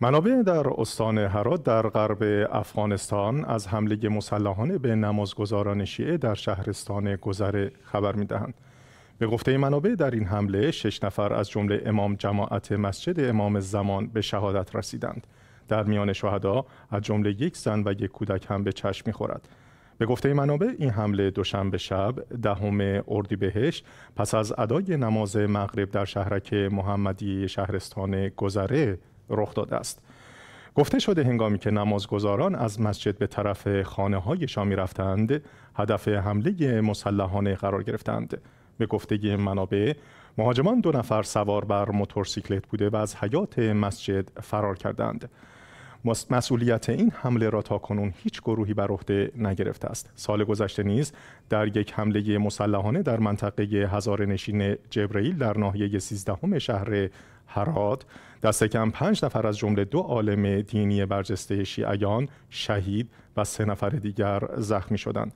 منابع در استان هرات در غرب افغانستان از حمله مسلحانه به نمازگزاران شیعه در شهرستان گذره خبر می‌دهند. به گفته منابع در این حمله شش نفر از جمله امام جماعت مسجد امام زمان به شهادت رسیدند. در میان شهدا از جمله یک زن و یک کودک هم به چشم می‌خورد. به گفته منابع این حمله دوشنبه شب دهم اردیبهشت پس از ادای نماز مغرب در شهرک محمدی شهرستان گذره رخ داده است. گفته شده هنگامی که نمازگزاران از مسجد به طرف خانه هایشان می رفتند، هدف حمله مسلحانه قرار گرفتند. به گفته منابع، مهاجمان دو نفر سوار بر موتورسیکلت بوده و از حیات مسجد فرار کردند. مسئولیت این حمله را تا کنون هیچ گروهی بر عهده نگرفته است. سال گذشته نیز در یک حمله مسلحانه در منطقه هزار نشین جبرئیل در ناحیه 13 شهر هرات دست کم پنج نفر از جمله دو عالم دینی برجسته شیعیان شهید و سه نفر دیگر زخمی شدند.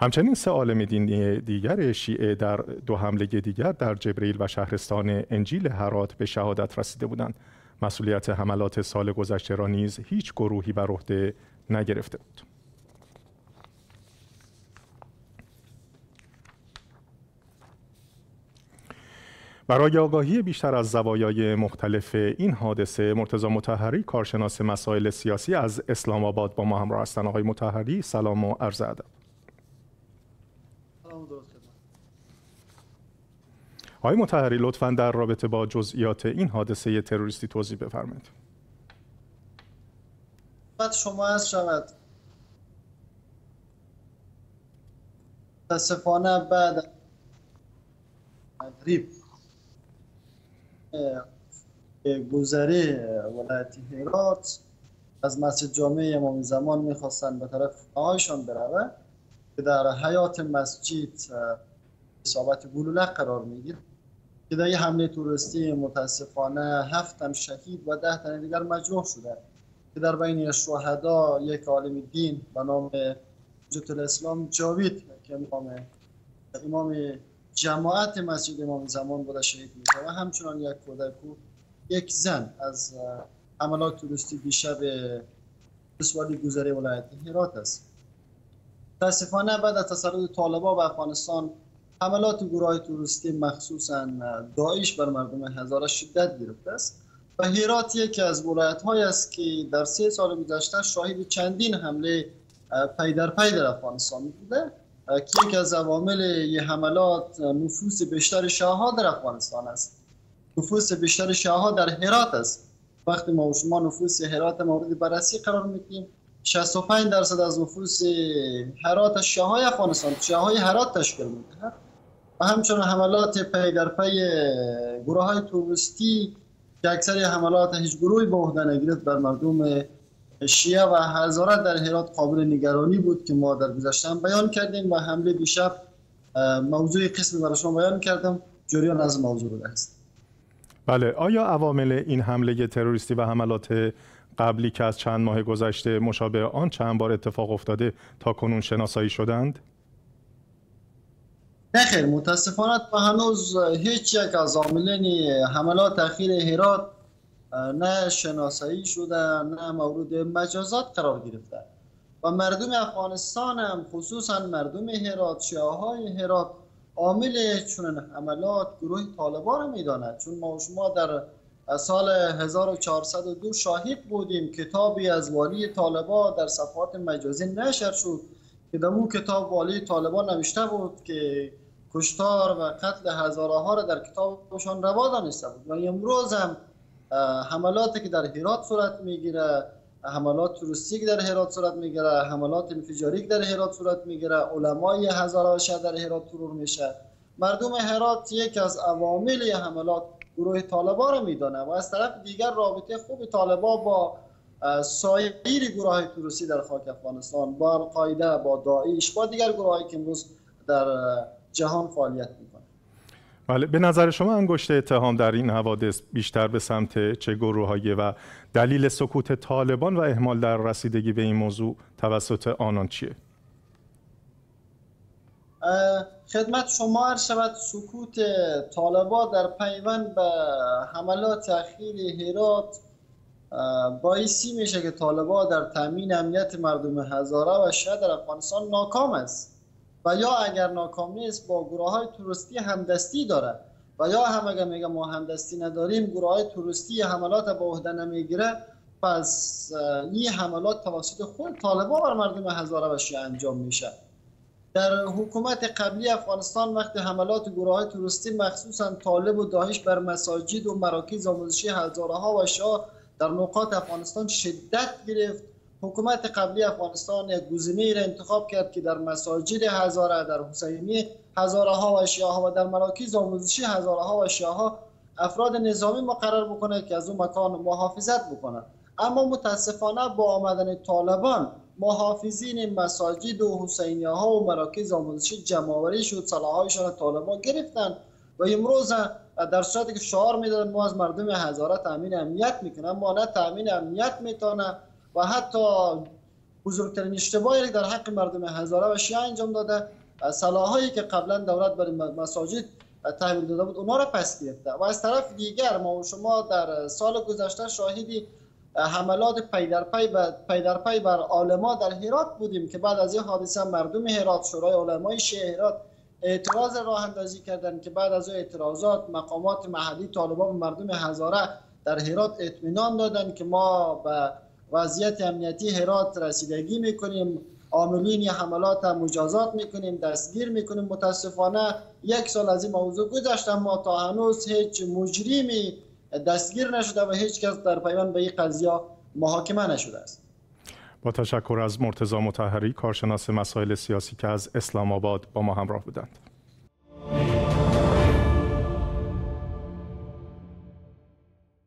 همچنین سه عالم دینی دیگر شیعه در دو حمله دیگر در جبریل و شهرستان انجیل هرات به شهادت رسیده بودند. مسئولیت حملات سال گذشته را نیز هیچ گروهی بر عهده نگرفته بود. برای آگاهی بیشتر از زوایای مختلف این حادثه مرتضی متحری کارشناس مسائل سیاسی از اسلام آباد با ما همراه هستند آقای متحری سلام و عرض ادب آقای متحری لطفا در رابطه با جزئیات این حادثه تروریستی توضیح بفرمایید. شما از شود. متاسفانه بعد مغرب گذری ولایت هرات از مسجد جامعه امام زمان می‌خواستن به طرف آهایشان بروه که در حیات مسجد اصابت گلوله قرار میگیر که در حمله توریستی متاسفانه هفت تن شهید و ده تن دیگر مجروح شده. که در بین شهدا یک عالم دین به نام حجت الاسلام جاوید که امام امام جماعت مسجد امام زمان بوده شهید میشه و همچنان یک کودک و یک زن از عملات توریستی دیشب سوالی گذره ولایت هرات است. تاسفانه بعد از تسلط طالبا به افغانستان حملات گروه توریستی مخصوصا داعش بر مردم هزاره شدت گرفته است و هرات یکی از ولایت های است که در سه سال گذشته شاهد چندین حمله پی در پی در افغانستان بوده که یکی از عوامل یه حملات نفوس بیشتر شاه در افغانستان است. نفوس بیشتر شاه در هرات است. وقتی ما شما نفوس هرات مورد بررسی قرار میدیم 65 درصد از نفوس هرات شاه افغانستان شاه هرات تشکیل میده و همچنان حملات پی در پی گروه های توریستی که اکثر حملات هیچ گروهی به عهده نگرفت بر مردم شیعه و هزاره در هرات قابل نگرانی بود که ما در گذشته بیان کردیم و حمله دیشب موضوع قسمی برای شما بیان کردم جریان از موضوع بوده است بله آیا عوامل این حمله تروریستی و حملات قبلی که از چند ماه گذشته مشابه آن چند بار اتفاق افتاده تا کنون شناسایی شدند؟ نخیر متاسفانه و هنوز هیچ یک از عاملین حملات اخیر هرات نه شناسایی شده نه مورد مجازات قرار گرفته. و مردم افغانستان هم خصوصا مردم هرات های هرات عامل چون حملات گروه طالبان را می‌داند. چون ما شما در سال 1402 شاهد بودیم کتابی از والی طالبان در صفحات مجازی نشر شد که در اون کتاب والی طالبان نوشته بود که کشتار و قتل هزاره ها را در کتابشان روا دانسته بود. و امروز هم حملاتی که در هرات صورت می‌گیره حملات که در هرات صورت می‌گیره حملات انفجاری در هرات صورت می‌گیره علمای هزاره در هرات ترور میشه. مردم هرات یک از عوامل حملات گروه طالبا را میدانه و از طرف دیگر رابطه خوب طالبا با سایر گروه های توریستی در خاک افغانستان با القاعده با داعش با دیگر گروه که امروز در جهان فعالیت می‌کنه بله به نظر شما انگشت اتهام در این حوادث بیشتر به سمت چه گروهایی و دلیل سکوت طالبان و اهمال در رسیدگی به این موضوع توسط آنان چیه؟ خدمت شما هر شود سکوت طالبان در پیوند به حملات اخیر هرات باعثی میشه که طالبان در تامین امنیت مردم هزاره و شهر در افغانستان ناکام است و یا اگر ناکام نیست با گروه های توریستی همدستی داره. و یا هم اگر میگه ما همدستی نداریم گروه های توریستی حملات با عهده نمی‌گیره پس این حملات توسط خود طالبان بر مردم هزاره شیعه انجام میشه. در حکومت قبلی افغانستان وقتی حملات گروه های توریستی مخصوصا طالب و داعش بر مساجد و مراکز آموزشی هزاره ها و شاه در نقاط افغانستان شدت گرفت حکومت قبلی افغانستان یک گزینه را انتخاب کرد که در مساجد هزاره در حسینی هزاره ها و شیعه و در مراکز آموزشی هزاره ها و شیعه ها افراد نظامی مقرر بکنه که از اون مکان محافظت بکنه اما متاسفانه با آمدن طالبان محافظین مساجد و حسینی ها و مراکز آموزشی جمعوری شد صلاحایشان طالبان گرفتن و امروز در صورتی که شعار می‌دادن ما از مردم هزاره تامین امنیت می‌کنن ما نه تامین امنیت می‌تونه و حتی بزرگترین اشتباهی در حق مردم هزاره و شیعه انجام داده صلاحایی که قبلا دولت برای مساجد تحویل داده بود اونا را پس گرفته. و از طرف دیگر ما و شما در سال گذشته شاهدی حملات پی در پی, بر عالما در هرات بودیم که بعد از این حادثه مردم هرات شورای علمای شیعه هرات اعتراض راه اندازی کردن که بعد از اعتراضات مقامات محلی طالبان مردم هزاره در هرات اطمینان دادن که ما به وضعیت امنیتی هرات رسیدگی می‌کنیم. عاملین حملات مجازات می‌کنیم دستگیر می‌کنیم. متاسفانه یک سال از این موضوع گذشت ما تا هنوز هیچ مجرمی دستگیر نشده و هیچ کس در پیوند به این قضیه محاکمه نشده است. با تشکر از مرتضی متحری کارشناس مسائل سیاسی که از اسلام آباد با ما همراه بودند.